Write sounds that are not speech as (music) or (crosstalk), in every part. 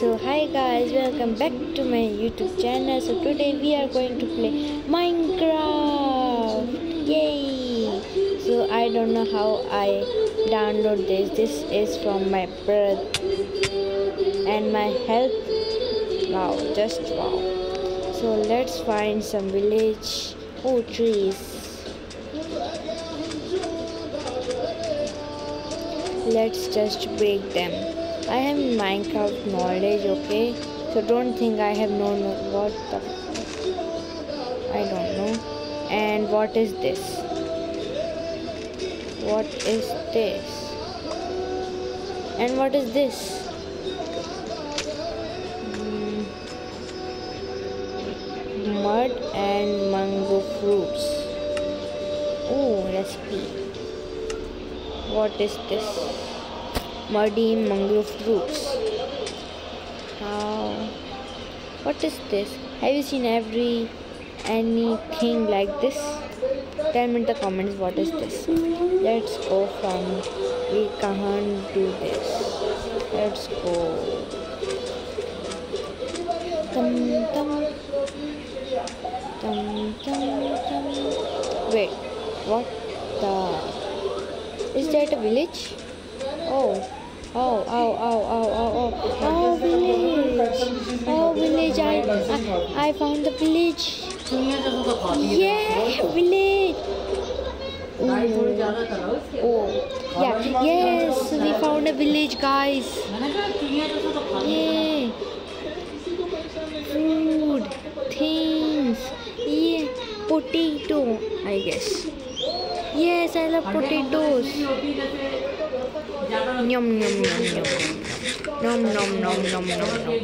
So hi guys, welcome back to my YouTube channel. So today we are going to play Minecraft. Yay! So I don't know how I download this. This is from my brother and my health. Wow, just wow. So let's find some village. Oh, trees. Let's just break them. I have Minecraft knowledge, okay? So don't think I have no no what the I don't know. And what is this? What is this? And what is this? Mm, mud and mango fruits. Oh, recipe. What is this? Muddy mangrove fruits. How? What is this? Have you seen every anything like this? Tell me in the comments what is this. Let's go from we can't do this. Let's go. Tum tum tum. Wait, what the? Is that a village? Oh, oh, oh, oh, oh, oh, oh, oh, village! Oh, village! I, I, I found the village. Yeah, village. Oh, oh, yeah, yes, we found a village, guys. Yeah, food, things, yeah, potato, I guess. Yes, I love potatoes. nom nom nom. Nom nom nom nom nom nom.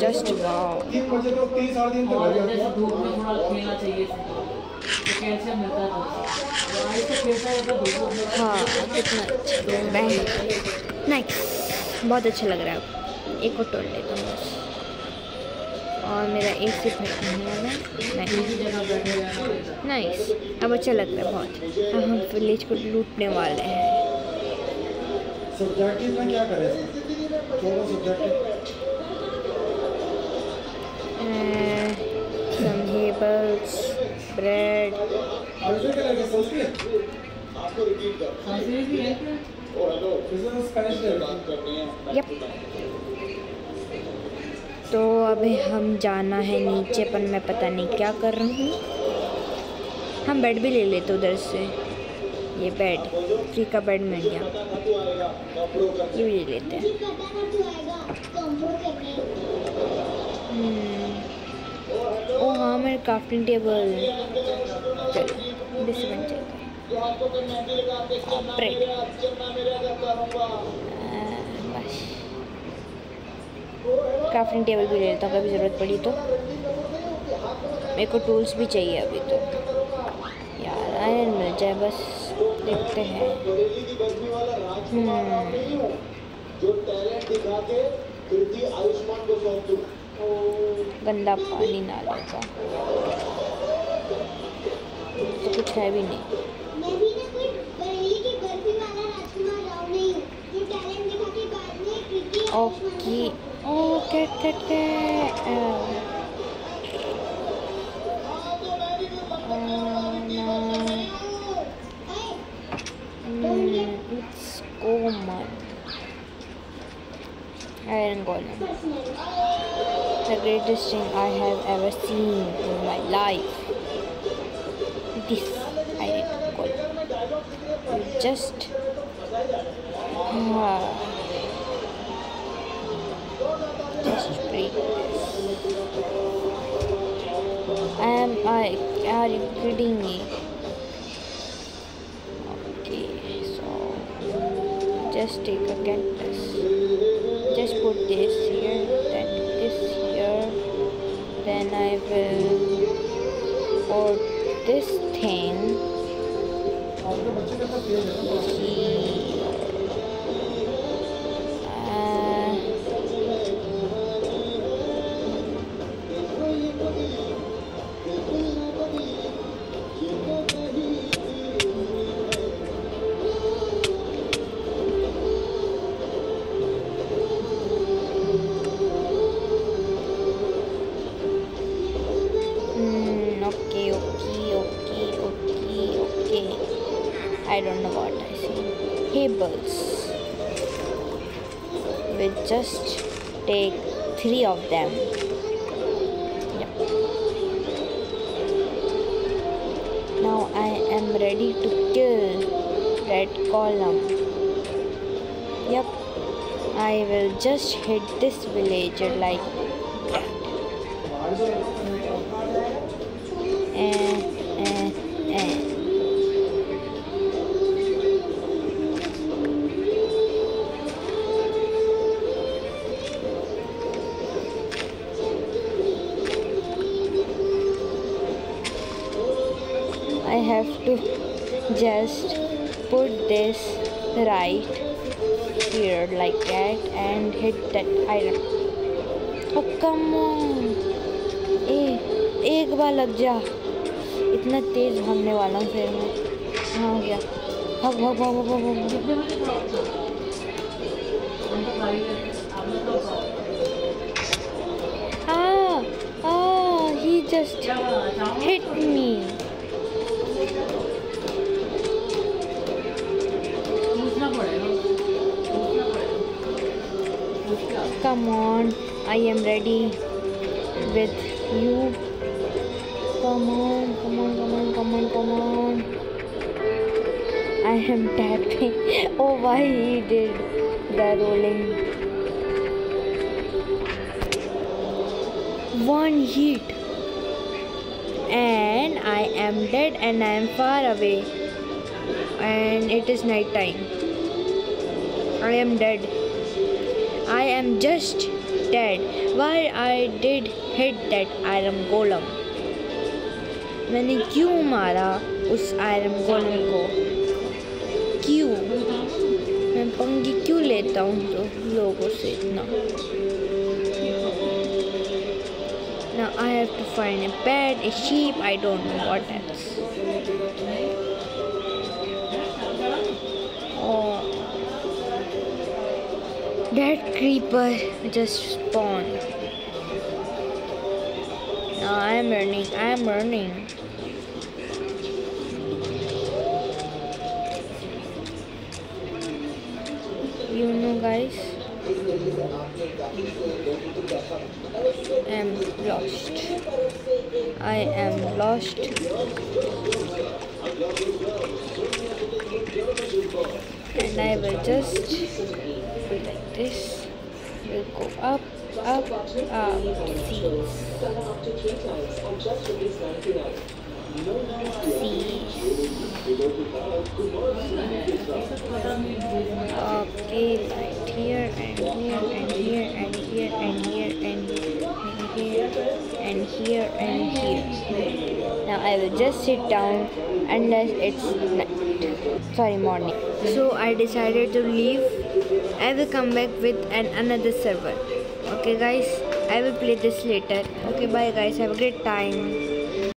Just wow. हाँ कितना अच्छा। Bank nice बहुत अच्छा लग रहा है। एक और तोड़ लेता हूँ बस। और मेरा एक सी फट नहीं आ रहा नाइस अब अच्छा लग रहा है बहुत। अब हम विलेज को लूटने वाले हैं। सब्जेक्टिव में क्या करें? चौदह सब्जेक्टिव bread. दूसरे क्या संस्कृत संस्कृत भी है? क्या बिज़नेस स्पेनिश ले यप तो अभी हम जाना है नीचे पर मैं पता नहीं क्या कर रहा हूँ। हम बेड भी ले लेते उधर से। ये बेड फ्री का बेड मिल गया ये भी ले लेते हैं। हम्म। ओ हाँ मेरे क्राफ्टिंग टेबल चलो बन जाएगा। बस। क्राफ्टिंग टेबल भी ले लेता हूँ, कभी ज़रूरत पड़ी तो। मेरे को टूल्स भी चाहिए अभी तो। यार आयरन मिल जाए, बस। देखते हैं। गंदा पानी नाले का तो कुछ है भी नहीं। मैं भी Iron Golem. The greatest thing I have ever seen in my life. This Iron Golem. You just. Ah. just break this. Am I? Are you kidding me? Okay, so just take a cactus. Put this here, then this here. Then I will for this thing temples. We just take three of them. Yep. Now I am ready to kill that golem. Yep. I will just hit this villager like that. And, have to just put this right here like that and hit that iron. Oh come on! ए एक बार लग जा इतना तेज भागने वाला हूँ फिर मैं हाँ हो गया भाग भाग भाग भाग भाग भाग कितने बजे क्रॉप था come on I am ready with you. Come on come on come on come on come on. I am tapping. (laughs) Oh why he did the rolling? One hit and I am dead and I am far away. And it is night time. I am dead I am just dead. Why I did hit that iron golem? मैंने क्यों मारा उस iron गोलम को क्यों मैं पंगी क्यों लेता हूँ तो लोगों से इतना Now I have to find a pet, a sheep, I don't know what else. That creeper just spawned. Now I am running, I am running. You know, guys, I am lost. I am lost. And I will just this. We'll go up, up, up. Seas. Okay, right here and here and here and here and here and here and here and here. Now I will just sit down unless it's night. Sorry, morning. So I decided to leave. I will come back with an another server. Okay, guys. I will play this later. Okay, bye, guys. Have a great time.